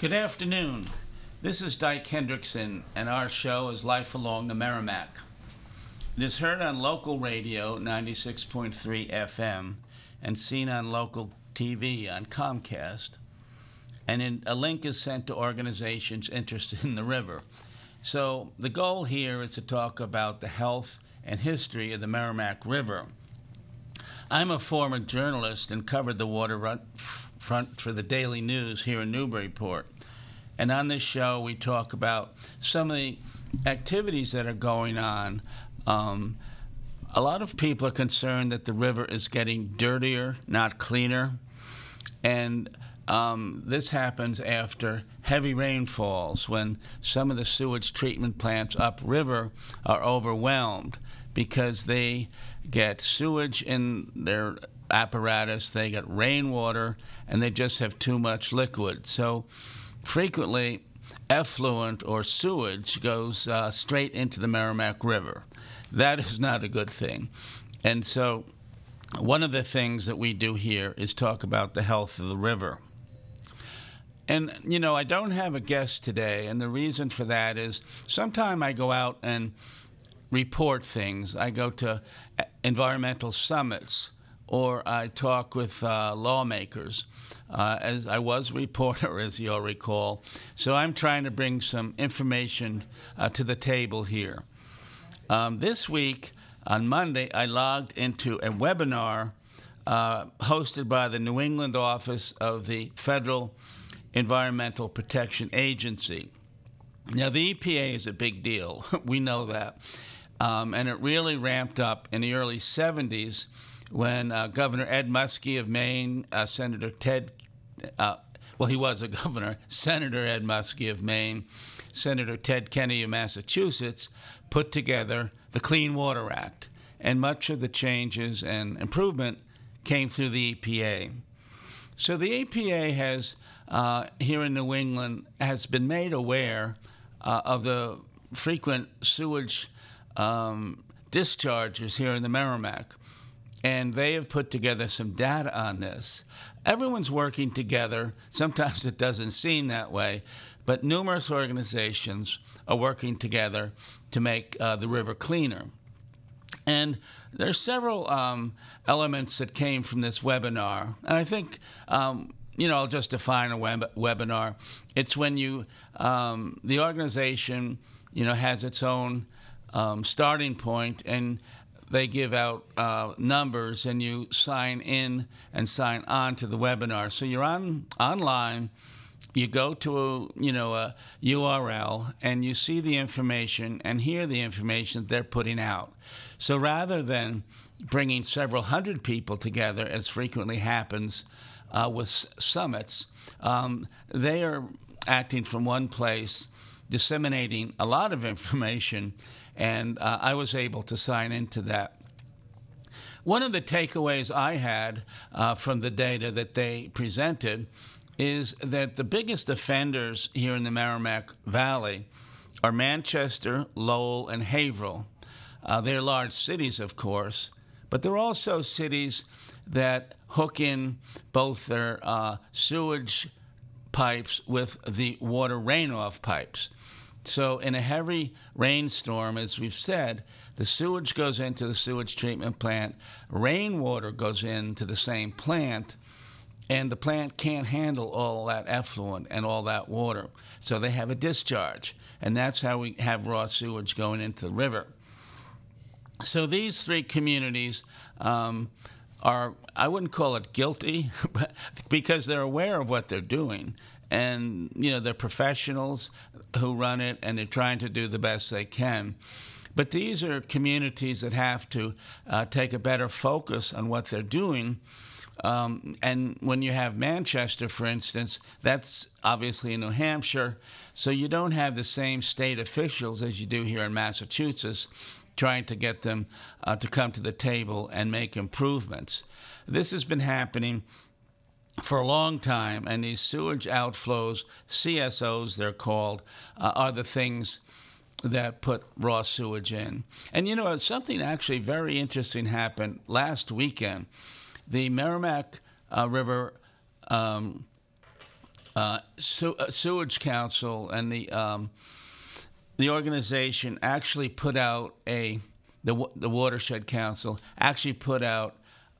Good afternoon. This is Dyke Hendrickson, and our show is Life Along the Merrimack. It is heard on local radio 96.3 FM and seen on local TV on Comcast. And in, a link is sent to organizations interested in the river. So the goal here is to talk about the health and history of the Merrimack River. I'm a former journalist and covered the waterfront for the Daily News here in Newburyport. And on this show, we talk about some of the activities that are going on. Um, a lot of people are concerned that the river is getting dirtier, not cleaner. And um, this happens after heavy rainfalls when some of the sewage treatment plants upriver are overwhelmed because they get sewage in their apparatus, they get rainwater, and they just have too much liquid. So frequently, effluent or sewage goes uh, straight into the Merrimack River. That is not a good thing. And so, one of the things that we do here is talk about the health of the river. And, you know, I don't have a guest today, and the reason for that is sometime I go out and report things. I go to uh, environmental summits or I talk with uh, lawmakers. Uh, as I was a reporter, as you'll recall. So I'm trying to bring some information uh, to the table here. Um, this week, on Monday, I logged into a webinar uh, hosted by the New England office of the Federal Environmental Protection Agency. Now, the EPA is a big deal. we know that. Um, and it really ramped up in the early 70s when uh, Governor Ed Muskie of Maine, uh, Senator Ted, uh, well, he was a governor, Senator Ed Muskie of Maine, Senator Ted Kennedy of Massachusetts put together the Clean Water Act. And much of the changes and improvement came through the EPA. So the EPA has, uh, here in New England, has been made aware uh, of the frequent sewage um, discharges here in the Merrimack and they have put together some data on this. Everyone's working together. Sometimes it doesn't seem that way, but numerous organizations are working together to make uh, the river cleaner. And there are several um, elements that came from this webinar. And I think, um, you know, I'll just define a web- webinar. It's when you, um, the organization, you know, has its own um, starting point and they give out uh, numbers and you sign in and sign on to the webinar. So you're on online, you go to a, you know a URL and you see the information and hear the information that they're putting out. So rather than bringing several hundred people together, as frequently happens uh, with summits, um, they are acting from one place disseminating a lot of information, and uh, I was able to sign into that. One of the takeaways I had uh, from the data that they presented is that the biggest offenders here in the Merrimack Valley are Manchester, Lowell, and Haverhill. Uh, they're large cities, of course, but they're also cities that hook in both their uh, sewage pipes with the water runoff pipes. So, in a heavy rainstorm, as we've said, the sewage goes into the sewage treatment plant, rainwater goes into the same plant, and the plant can't handle all that effluent and all that water. So, they have a discharge, and that's how we have raw sewage going into the river. So, these three communities um, are, I wouldn't call it guilty, because they're aware of what they're doing and you know they're professionals who run it and they're trying to do the best they can but these are communities that have to uh, take a better focus on what they're doing um, and when you have Manchester, for instance, that's obviously in New Hampshire, so you don't have the same state officials as you do here in Massachusetts trying to get them uh, to come to the table and make improvements. This has been happening for a long time, and these sewage outflows, CSOs they're called, uh, are the things that put raw sewage in. And you know, something actually very interesting happened last weekend. The Merrimack uh, River um, uh, uh, Sewage Council and the um, the organization actually put out a the the Watershed Council actually put out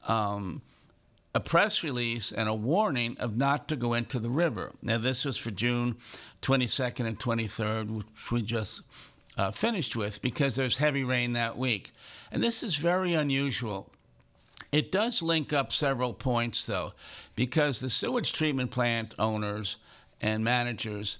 um, a press release and a warning of not to go into the river. Now this was for June 22nd and 23rd, which we just uh, finished with because there's heavy rain that week, and this is very unusual. It does link up several points, though, because the sewage treatment plant owners and managers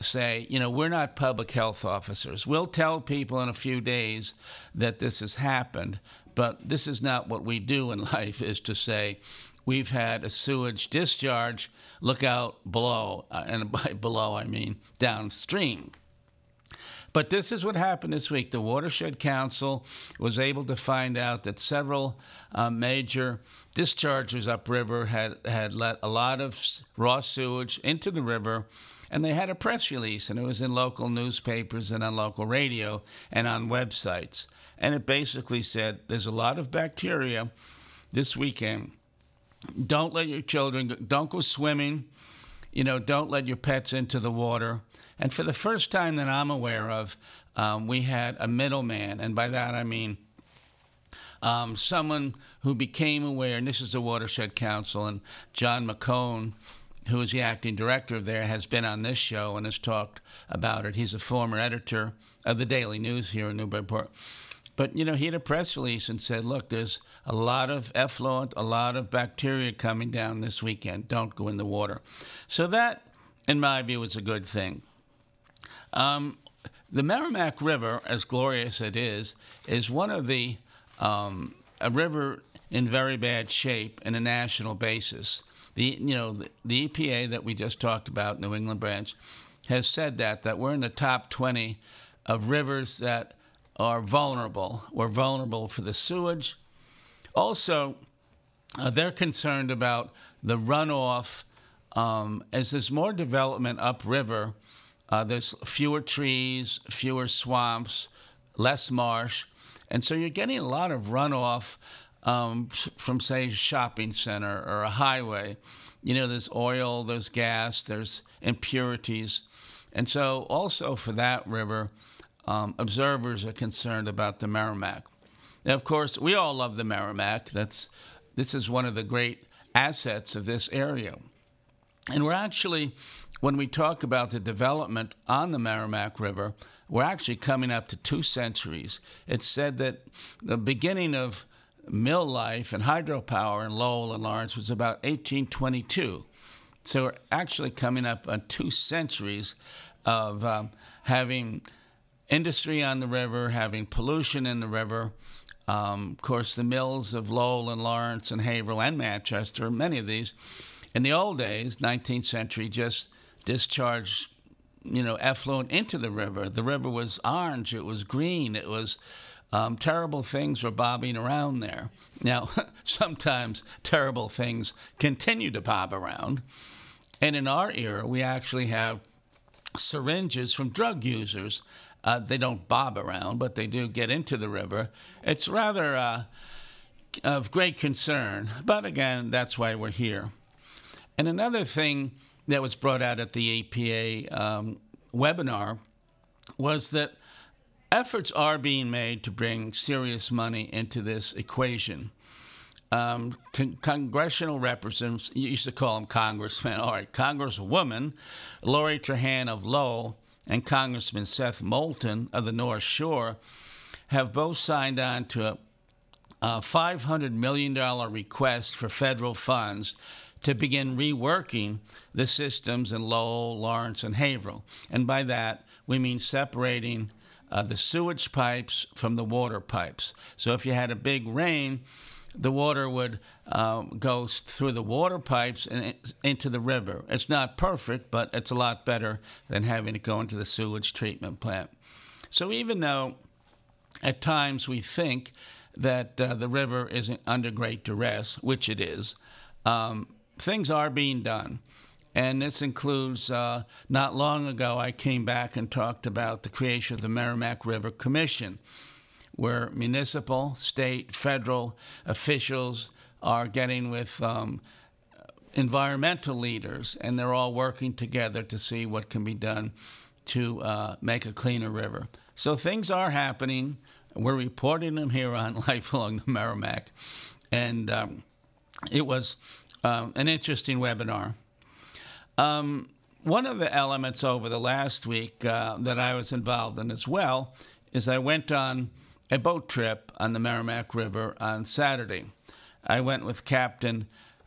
say, you know, we're not public health officers. We'll tell people in a few days that this has happened, but this is not what we do in life, is to say, we've had a sewage discharge, look out below. Uh, and by below, I mean downstream. But this is what happened this week. The Watershed Council was able to find out that several uh, major dischargers upriver had, had let a lot of raw sewage into the river, and they had a press release, and it was in local newspapers and on local radio and on websites. And it basically said there's a lot of bacteria this weekend. Don't let your children, don't go swimming. You know, don't let your pets into the water. And for the first time that I'm aware of, um, we had a middleman, and by that I mean um, someone who became aware, and this is the Watershed Council, and John Macone, who is the acting director of there, has been on this show and has talked about it. He's a former editor of the Daily News here in Newburyport. But, you know, he had a press release and said, look, there's a lot of effluent, a lot of bacteria coming down this weekend. Don't go in the water. So that, in my view, is a good thing. Um, the Merrimack River, as glorious it is, is one of the um, a river in very bad shape in a national basis. The you know the, the EPA that we just talked about, New England branch, has said that that we're in the top 20 of rivers that are vulnerable. We're vulnerable for the sewage. Also, uh, they're concerned about the runoff um, as there's more development upriver uh, there's fewer trees, fewer swamps, less marsh, and so you're getting a lot of runoff um, from, say, a shopping center or a highway. You know, there's oil, there's gas, there's impurities, and so also for that river, um, observers are concerned about the Merrimack. Now, of course, we all love the Merrimack. That's this is one of the great assets of this area, and we're actually when we talk about the development on the Merrimack River, we're actually coming up to two centuries. It's said that the beginning of mill life and hydropower in Lowell and Lawrence was about 1822. So we're actually coming up on two centuries of um, having industry on the river, having pollution in the river. Um, of course, the mills of Lowell and Lawrence and Haverhill and Manchester, many of these, in the old days, 19th century, just discharged, you know, effluent into the river. The river was orange, it was green, it was um, terrible things were bobbing around there. Now, sometimes terrible things continue to bob around. And in our era, we actually have syringes from drug users. Uh, they don't bob around, but they do get into the river. It's rather uh, of great concern. But again, that's why we're here. And another thing that was brought out at the EPA um, webinar was that efforts are being made to bring serious money into this equation. Um, con- congressional representatives, you used to call them congressmen, all right, Congresswoman Lori Trahan of Lowell and Congressman Seth Moulton of the North Shore have both signed on to a, a $500 million request for federal funds to begin reworking the systems in Lowell, Lawrence, and Haverhill. And by that, we mean separating uh, the sewage pipes from the water pipes. So if you had a big rain, the water would uh, go through the water pipes and into the river. It's not perfect, but it's a lot better than having it go into the sewage treatment plant. So even though at times we think that uh, the river is under great duress, which it is, um, things are being done. And this includes uh, not long ago, I came back and talked about the creation of the Merrimack River Commission, where municipal, state, federal officials are getting with um, environmental leaders, and they're all working together to see what can be done to uh, make a cleaner river. So things are happening. We're reporting them here on Life Along the Merrimack. And um, it was um, an interesting webinar. Um, one of the elements over the last week uh, that I was involved in as well is I went on a boat trip on the Merrimack River on Saturday. I went with Captain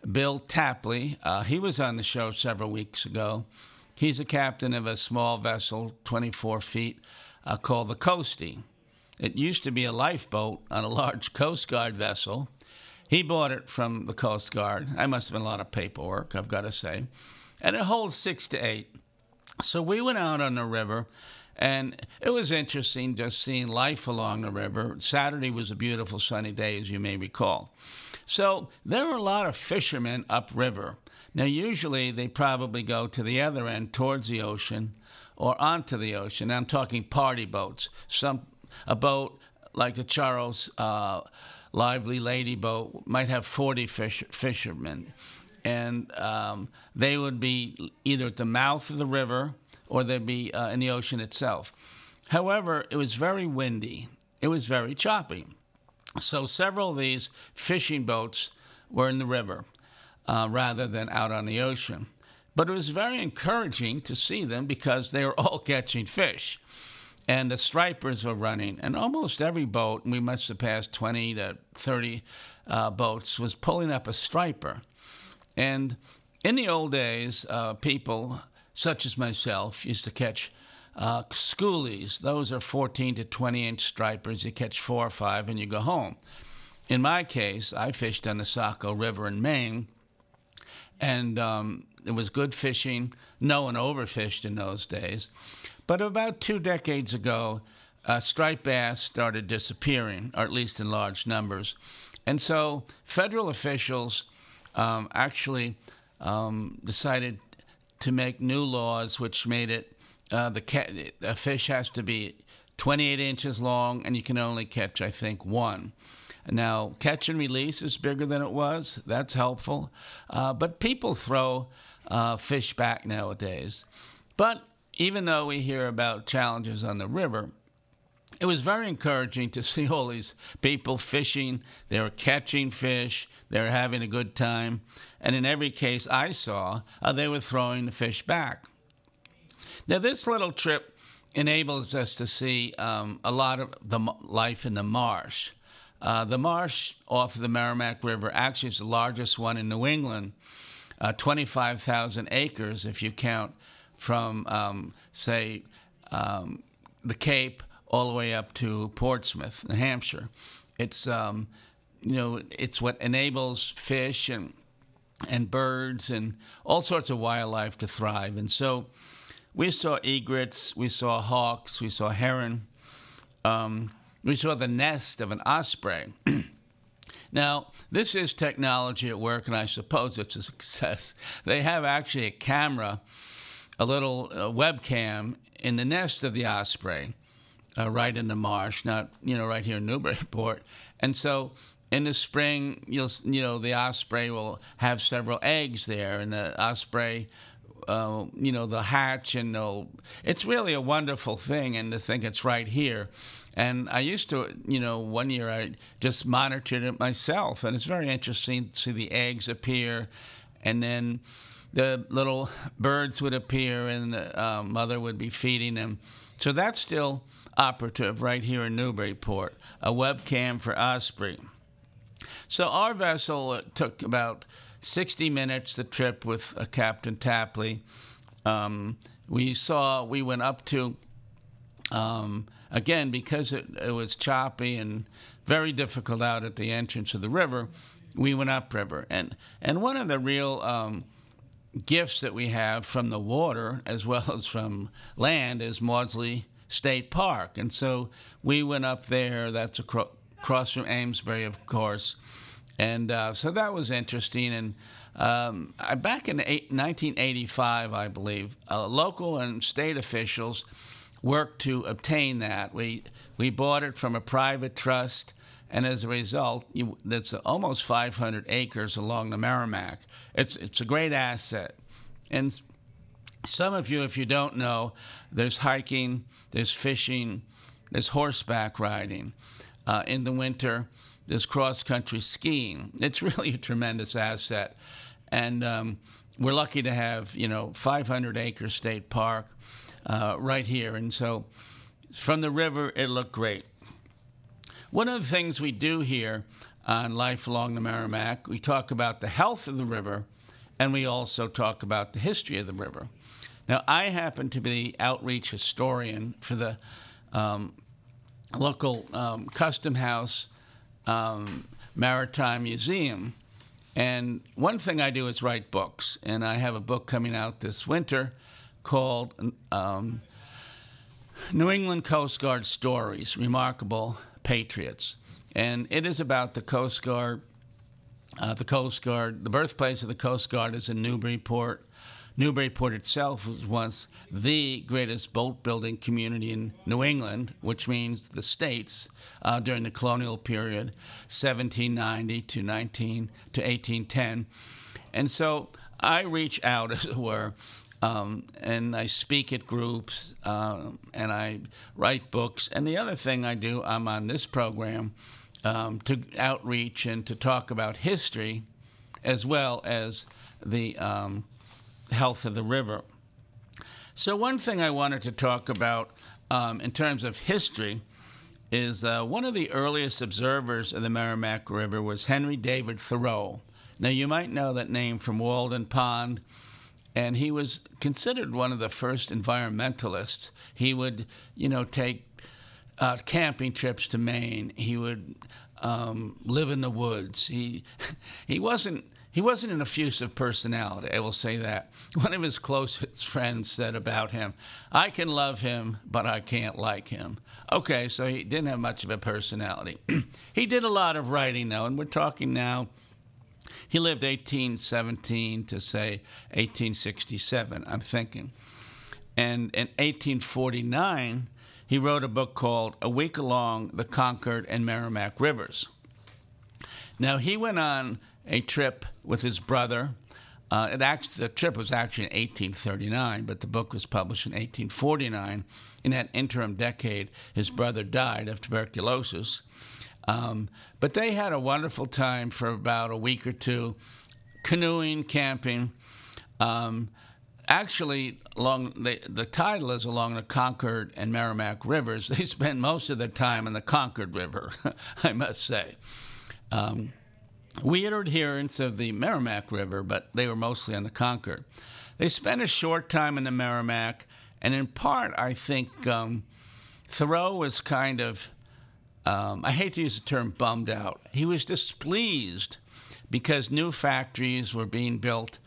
Bill Tapley. Uh, he was on the show several weeks ago. He's a captain of a small vessel, 24 feet, uh, called the Coastie. It used to be a lifeboat on a large Coast Guard vessel. He bought it from the Coast Guard. I must have been a lot of paperwork, I've got to say. And it holds six to eight. So we went out on the river, and it was interesting just seeing life along the river. Saturday was a beautiful sunny day, as you may recall. So there were a lot of fishermen upriver. Now, usually they probably go to the other end towards the ocean or onto the ocean. I'm talking party boats. Some a boat like the Charles uh, Lively Lady boat might have 40 fish, fishermen, and um, they would be either at the mouth of the river or they'd be uh, in the ocean itself. However, it was very windy. It was very choppy. So several of these fishing boats were in the river uh, rather than out on the ocean. But it was very encouraging to see them because they were all catching fish. And the stripers were running, and almost every boat, we must have passed 20 to 30 uh, boats, was pulling up a striper. And in the old days, uh, people such as myself used to catch uh, schoolies, those are 14 to 20 inch stripers. You catch four or five and you go home. In my case, I fished on the Saco River in Maine, and um, it was good fishing. No one overfished in those days. But about two decades ago, uh, striped bass started disappearing, or at least in large numbers. And so federal officials um, actually um, decided to make new laws which made it uh, the ca- a fish has to be 28 inches long, and you can only catch, I think, one. Now, catch and release is bigger than it was. That's helpful. Uh, but people throw uh, fish back nowadays. But even though we hear about challenges on the river, it was very encouraging to see all these people fishing. They were catching fish. They were having a good time. And in every case I saw, uh, they were throwing the fish back. Now, this little trip enables us to see um, a lot of the life in the marsh. Uh, the marsh off the Merrimack River actually is the largest one in New England, uh, 25,000 acres if you count from, um, say, um, the Cape all the way up to Portsmouth, New Hampshire. It's um, you know it's what enables fish and and birds and all sorts of wildlife to thrive, and so we saw egrets, we saw hawks, we saw heron, um, we saw the nest of an osprey. now, this is technology at work, and I suppose it's a success. They have actually a camera, a little uh, webcam in the nest of the osprey, uh, right in the marsh, not you know right here in Newburyport, and so in the spring, you'll you know the osprey will have several eggs there, and the osprey uh, you know, the hatch, and they'll, it's really a wonderful thing, and to think it's right here. And I used to, you know, one year I just monitored it myself, and it's very interesting to see the eggs appear, and then the little birds would appear, and the uh, mother would be feeding them. So that's still operative right here in Newburyport, a webcam for Osprey. So our vessel took about 60 minutes, the trip with uh, Captain Tapley. Um, we saw, we went up to, um, again, because it, it, was choppy and very difficult out at the entrance of the river, we went upriver. And, and one of the real um, gifts that we have from the water as well as from land is Maudslay State Park. And so we went up there, that's acro- across from Amesbury, of course and uh, so that was interesting. And um, back in eight, 1985, I believe, uh, local and state officials worked to obtain that. We we bought it from a private trust, and as a result, you, that's almost 500 acres along the Merrimack. It's it's a great asset, and some of you, if you don't know, there's hiking, there's fishing, there's horseback riding. Uh, in the winter, there's cross country skiing. It's really a tremendous asset, and um, we're lucky to have you know 500 acre state park uh, right here, and so from the river it looked great. One of the things we do here on Life Along the Merrimack, we talk about the health of the river, and we also talk about the history of the river. Now, I happen to be the outreach historian for the um, local um, Custom House um, Maritime Museum. And one thing I do is write books. And I have a book coming out this winter called um, New England Coast Guard Stories Remarkable Patriots. And it is about the Coast Guard. Uh, the Coast Guard, the birthplace of the Coast Guard is in Newburyport, Newburyport itself was once the greatest boat building community in New England, which means the states, uh, during the colonial period, 1790 to 19 to 1810. And so I reach out, as it were, um, and I speak at groups uh, and I write books. And the other thing I do, I'm on this program um, to outreach and to talk about history as well as the um, health of the river. So, one thing I wanted to talk about um, in terms of history is uh, one of the earliest observers of the Merrimack River was Henry David Thoreau. Now, you might know that name from Walden Pond, and he was considered one of the first environmentalists. He would, you know, take uh, camping trips to Maine. He would um, live in the woods. He he wasn't he wasn't an effusive personality, I will say that. One of his closest friends said about him, I can love him, but I can't like him. Okay, so he didn't have much of a personality. he did a lot of writing, though, and we're talking now. He lived 1817 to say 1867, I'm thinking. And in 1849, he wrote a book called A Week Along the Concord and Merrimack Rivers. Now, he went on a trip with his brother. Uh, it actually, the trip was actually in 1839, but the book was published in 1849. In that interim decade, his brother died of tuberculosis. Um, but they had a wonderful time for about a week or two, canoeing, camping. Um, actually, along the, the title is along the Concord and Merrimack rivers. They spent most of their time in the Concord River, I must say. Um, we had adherents of the Merrimack River, but they were mostly on the Concord. They spent a short time in the Merrimack, and in part, I think um, Thoreau was kind of, um, I hate to use the term bummed out. He was displeased because new factories were being built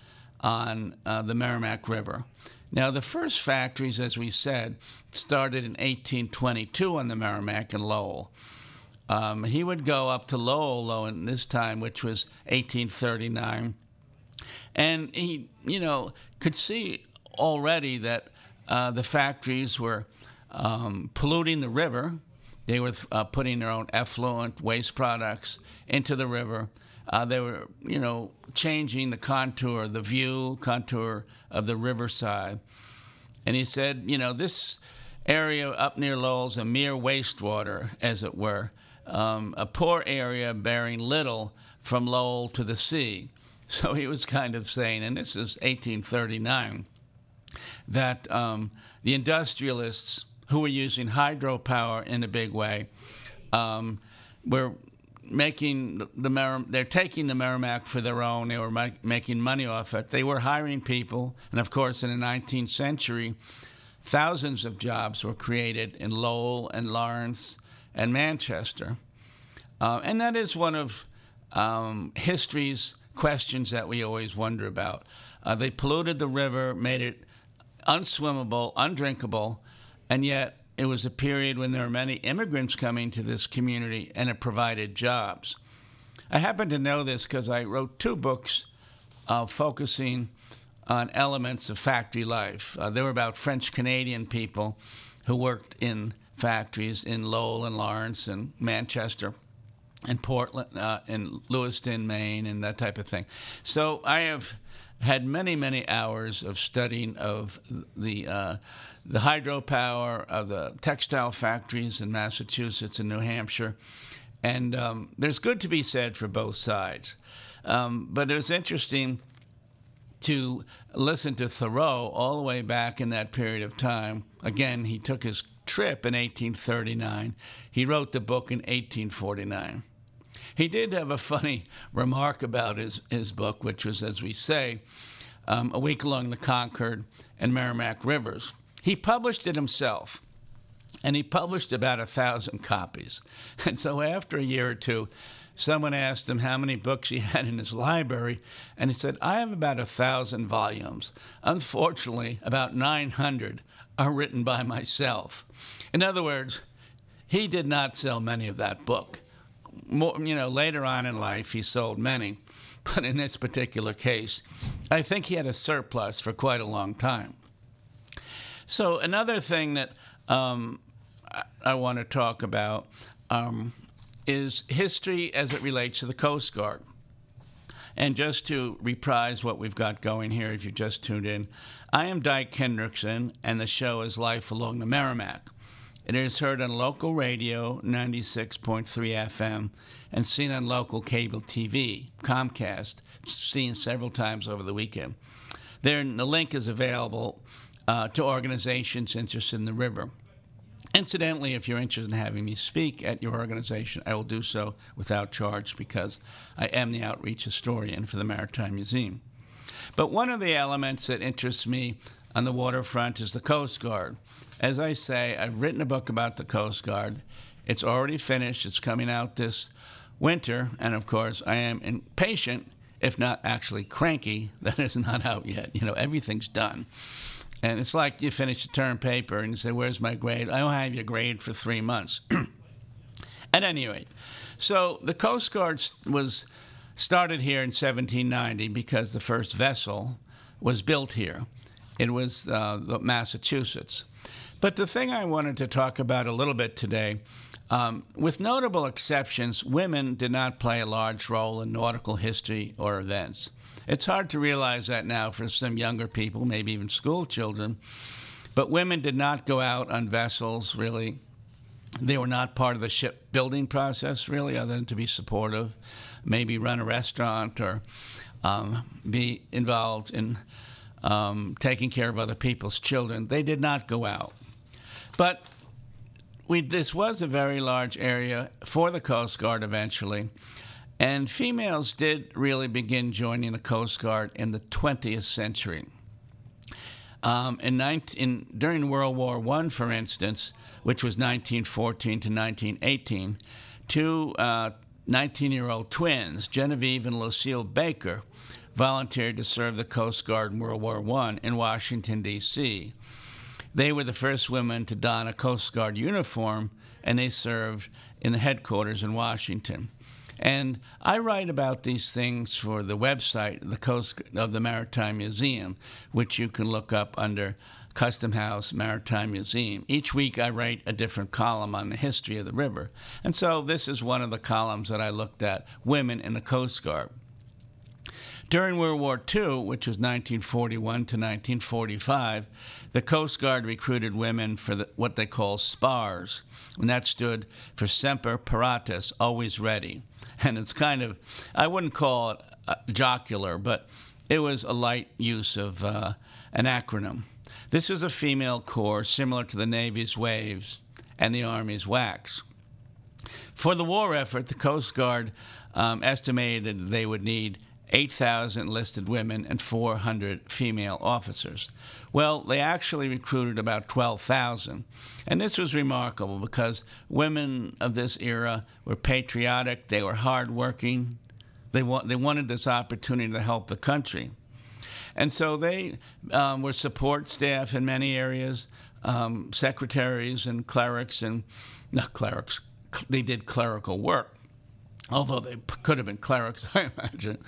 on uh, the Merrimack River. Now, the first factories, as we said, started in 1822 on the Merrimack and Lowell. Um, he would go up to Lowell in this time, which was 1839, and he, you know, could see already that uh, the factories were um, polluting the river. They were uh, putting their own effluent waste products into the river. Uh, they were, you know, changing the contour, the view contour of the riverside. And he said, you know, this area up near Lowell's a mere wastewater, as it were um, a poor area bearing little from Lowell to the sea. So he was kind of saying, and this is 1839, that um, the industrialists who were using hydropower in a big way um, were making the, Mer- they're taking the Merrimack for their own. They were ma- making money off it. They were hiring people, and of course, in the 19th century, thousands of jobs were created in Lowell and Lawrence and Manchester. Uh, and that is one of um, history's questions that we always wonder about. Uh, they polluted the river, made it unswimmable, undrinkable, and yet it was a period when there were many immigrants coming to this community and it provided jobs. I happen to know this because I wrote two books uh, focusing on elements of factory life. Uh, they were about French Canadian people who worked in factories in Lowell and Lawrence and Manchester. In Portland, uh, in Lewiston, Maine, and that type of thing. So I have had many, many hours of studying of the uh, the hydropower of the textile factories in Massachusetts and New Hampshire, and um, there's good to be said for both sides. Um, but it was interesting to listen to Thoreau all the way back in that period of time. Again, he took his trip in 1839. He wrote the book in 1849. He did have a funny remark about his, his book, which was, as we say, um, A Week Along the Concord and Merrimack Rivers. He published it himself, and he published about a thousand copies. And so after a year or two, someone asked him how many books he had in his library, and he said, I have about a thousand volumes. Unfortunately, about 900 are written by myself. In other words, he did not sell many of that book. More, you know, later on in life, he sold many, but in this particular case, I think he had a surplus for quite a long time. So another thing that um, I, I want to talk about um, is history as it relates to the Coast Guard. And just to reprise what we've got going here, if you just tuned in, I am Dyke Hendrickson, and the show is Life Along the Merrimack. It is heard on local radio, 96.3 FM, and seen on local cable TV, Comcast, seen several times over the weekend. There, the link is available uh, to organizations interested in the river. Incidentally, if you're interested in having me speak at your organization, I will do so without charge because I am the outreach historian for the Maritime Museum. But one of the elements that interests me on the waterfront is the Coast Guard. As I say, I've written a book about the Coast Guard. It's already finished, it's coming out this winter, and of course, I am impatient, if not actually cranky, that it's not out yet. You know, everything's done. And it's like you finish a term paper and you say, Where's my grade? I don't have your grade for three months. At any rate, so the Coast Guard was started here in 1790 because the first vessel was built here. It was uh, Massachusetts. But the thing I wanted to talk about a little bit today, um, with notable exceptions, women did not play a large role in nautical history or events. It's hard to realize that now for some younger people, maybe even school children. But women did not go out on vessels, really. They were not part of the shipbuilding process, really, other than to be supportive, maybe run a restaurant or um, be involved in um, taking care of other people's children. They did not go out. But we, this was a very large area for the Coast Guard eventually. And females did really begin joining the Coast Guard in the 20th century. Um, in 19, in, during World War I, for instance, which was 1914 to 1918, two 19 uh, year old twins, Genevieve and Lucille Baker, volunteered to serve the Coast Guard in World War I in Washington, D.C. They were the first women to don a Coast Guard uniform, and they served in the headquarters in Washington. And I write about these things for the website, the Coast of the Maritime Museum, which you can look up under Custom House Maritime Museum. Each week I write a different column on the history of the river. And so this is one of the columns that I looked at women in the Coast Guard. During World War II, which was 1941 to 1945, the Coast Guard recruited women for the, what they call SPARS, and that stood for Semper Paratus, always ready and it's kind of I wouldn't call it uh, jocular, but it was a light use of uh, an acronym. This was a female corps similar to the Navy's Waves and the Army's WACs. For the war effort, the Coast Guard um, estimated they would need 8,000 enlisted women and 400 female officers. Well, they actually recruited about 12,000. And this was remarkable because women of this era were patriotic, they were hardworking, they, wa- they wanted this opportunity to help the country. And so they um, were support staff in many areas, um, secretaries and clerics, and not clerics, they did clerical work although they could have been clerics, I imagine.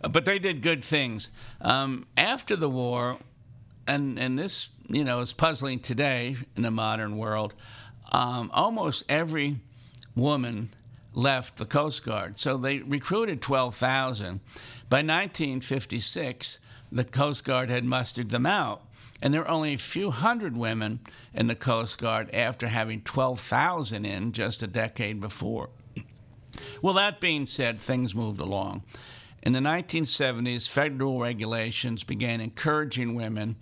But they did good things. Um, after the war, and, and this, you know, is puzzling today in the modern world, um, almost every woman left the Coast Guard. So they recruited 12,000. By 1956, the Coast Guard had mustered them out. And there were only a few hundred women in the Coast Guard after having 12,000 in just a decade before. Well, that being said, things moved along. In the 1970s, federal regulations began encouraging women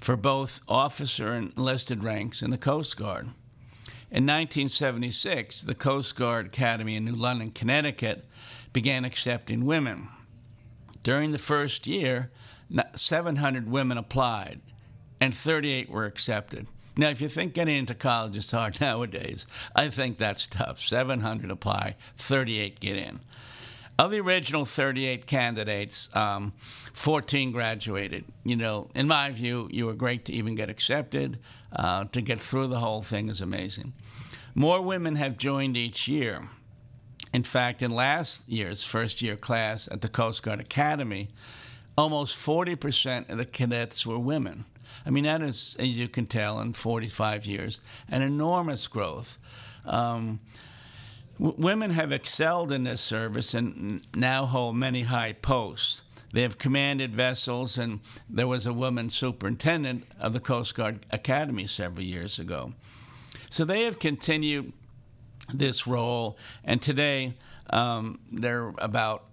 for both officer and enlisted ranks in the Coast Guard. In 1976, the Coast Guard Academy in New London, Connecticut, began accepting women. During the first year, 700 women applied, and 38 were accepted. Now, if you think getting into college is hard nowadays, I think that's tough. 700 apply, 38 get in. Of the original 38 candidates, um, 14 graduated. You know, in my view, you were great to even get accepted. Uh, to get through the whole thing is amazing. More women have joined each year. In fact, in last year's first year class at the Coast Guard Academy, almost 40% of the cadets were women. I mean, that is, as you can tell, in 45 years, an enormous growth. Um, w- women have excelled in this service and now hold many high posts. They have commanded vessels, and there was a woman superintendent of the Coast Guard Academy several years ago. So they have continued this role, and today um, there are about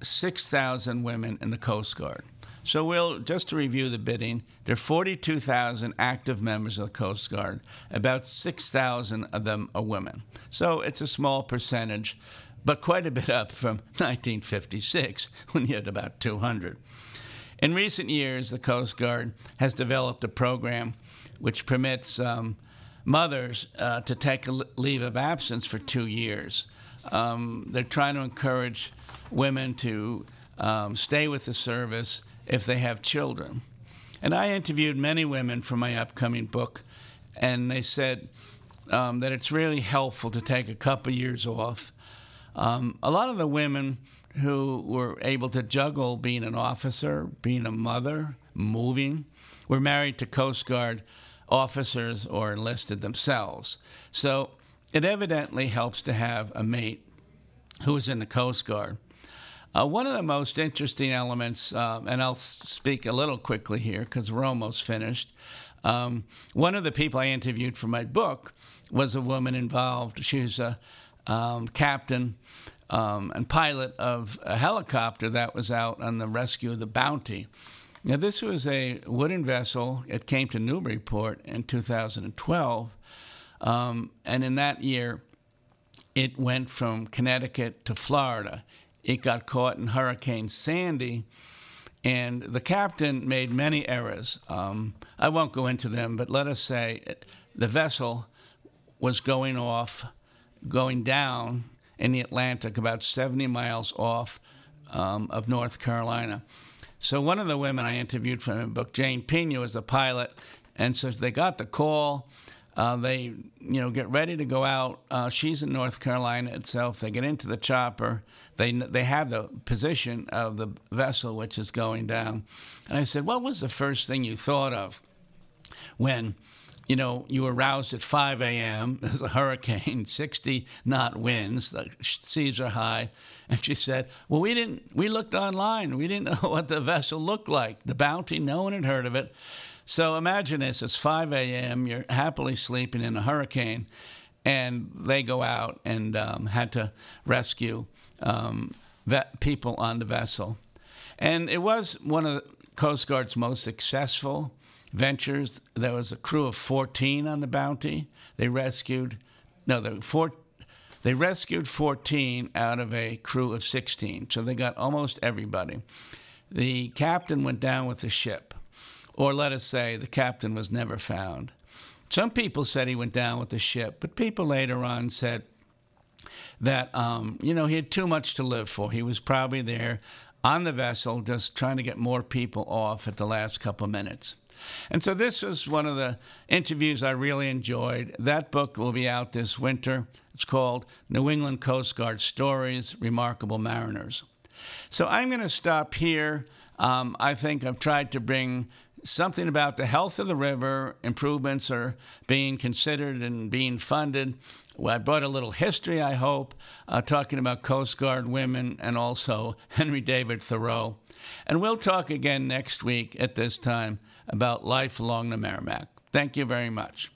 6,000 women in the Coast Guard. So we'll just to review the bidding. There are 42,000 active members of the Coast Guard. About 6,000 of them are women. So it's a small percentage, but quite a bit up from 1956 when you had about 200. In recent years, the Coast Guard has developed a program which permits um, mothers uh, to take a leave of absence for two years. Um, they're trying to encourage women to um, stay with the service if they have children. And I interviewed many women for my upcoming book, and they said um, that it's really helpful to take a couple years off. Um, a lot of the women who were able to juggle being an officer, being a mother, moving, were married to Coast Guard officers or enlisted themselves. So it evidently helps to have a mate who is in the Coast Guard. Uh, one of the most interesting elements, uh, and I'll speak a little quickly here because we're almost finished. Um, one of the people I interviewed for my book was a woman involved. She was a um, captain um, and pilot of a helicopter that was out on the rescue of the Bounty. Now, this was a wooden vessel. It came to Newburyport in 2012. Um, and in that year, it went from Connecticut to Florida it got caught in Hurricane Sandy, and the captain made many errors. Um, I won't go into them, but let us say the vessel was going off, going down in the Atlantic, about 70 miles off um, of North Carolina. So one of the women I interviewed from the book, Jane Pena, was the pilot, and so they got the call. Uh, they, you know, get ready to go out. Uh, she's in North Carolina itself. They get into the chopper. They they have the position of the vessel which is going down. And I said, "What was the first thing you thought of when?" you know, you were roused at 5 a.m. There's a hurricane, 60 knot winds, the seas are high. And she said, Well, we didn't, we looked online. We didn't know what the vessel looked like. The Bounty, no one had heard of it. So imagine this it's 5 a.m., you're happily sleeping in a hurricane, and they go out and um, had to rescue um, people on the vessel. And it was one of the Coast Guard's most successful ventures. There was a crew of 14 on the Bounty. They rescued, no, there four, they rescued 14 out of a crew of 16. So they got almost everybody. The captain went down with the ship. Or let us say the captain was never found. Some people said he went down with the ship, but people later on said that, um, you know, he had too much to live for. He was probably there on the vessel just trying to get more people off at the last couple minutes. And so this was one of the interviews I really enjoyed. That book will be out this winter. It's called New England Coast Guard Stories Remarkable Mariners. So I'm going to stop here. Um, I think I've tried to bring something about the health of the river. Improvements are being considered and being funded. Well, I brought a little history, I hope, uh, talking about Coast Guard women and also Henry David Thoreau. And we'll talk again next week at this time about life along the Merrimack. Thank you very much.